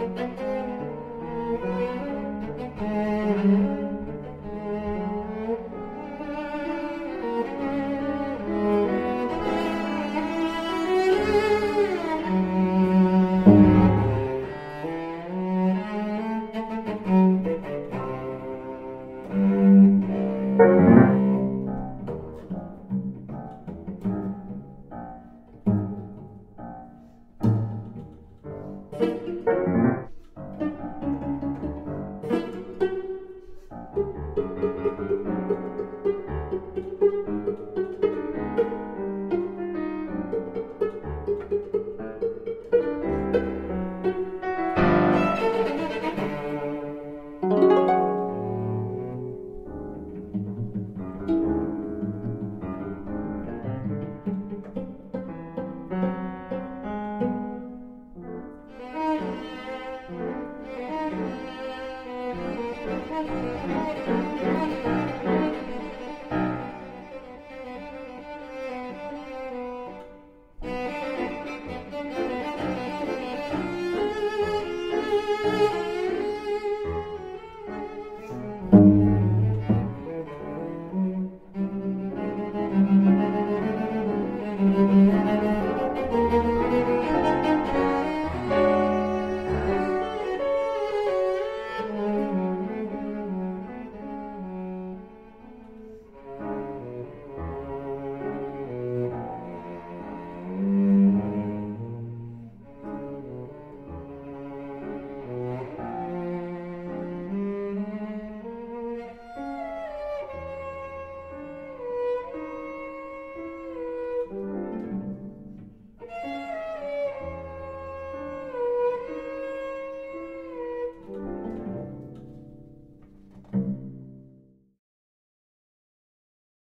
thank mm -hmm. you Música